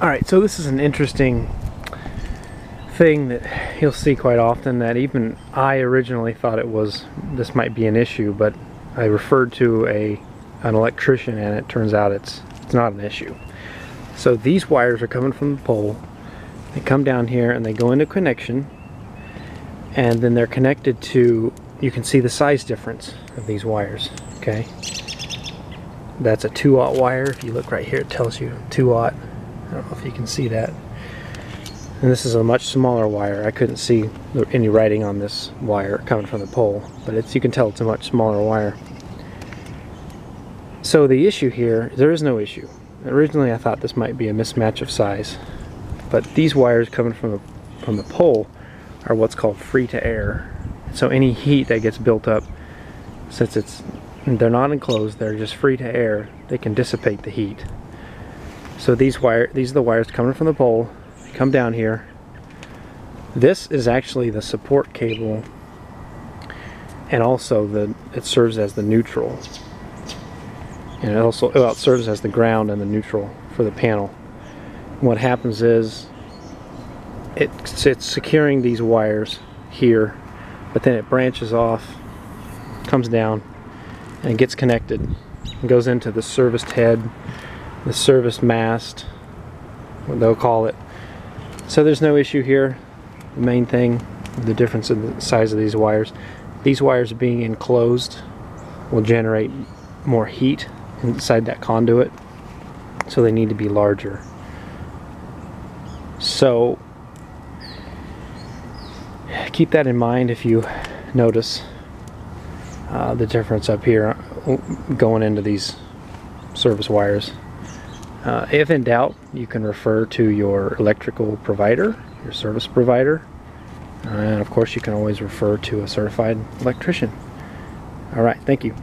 Alright, so this is an interesting thing that you'll see quite often that even I originally thought it was this might be an issue but I referred to a an electrician and it turns out it's it's not an issue. So these wires are coming from the pole. They come down here and they go into connection and then they're connected to you can see the size difference of these wires okay? That's a 2 aught wire. If you look right here it tells you 2 aught I don't know if you can see that and this is a much smaller wire. I couldn't see any writing on this wire coming from the pole, but it's you can tell it's a much smaller wire. So the issue here, there is no issue. Originally I thought this might be a mismatch of size, but these wires coming from the, from the pole are what's called free to air. So any heat that gets built up, since it's they're not enclosed, they're just free to air, they can dissipate the heat. So these wire these are the wires coming from the pole come down here. This is actually the support cable and also the it serves as the neutral. And it also well, it serves as the ground and the neutral for the panel. what happens is it's, it's securing these wires here, but then it branches off, comes down, and gets connected. and goes into the serviced head, the service mast, what they'll call it, so there's no issue here. The main thing, the difference in the size of these wires. These wires being enclosed will generate more heat inside that conduit. So they need to be larger. So keep that in mind if you notice uh, the difference up here going into these service wires. Uh, if in doubt, you can refer to your electrical provider, your service provider, uh, and of course you can always refer to a certified electrician. All right, thank you.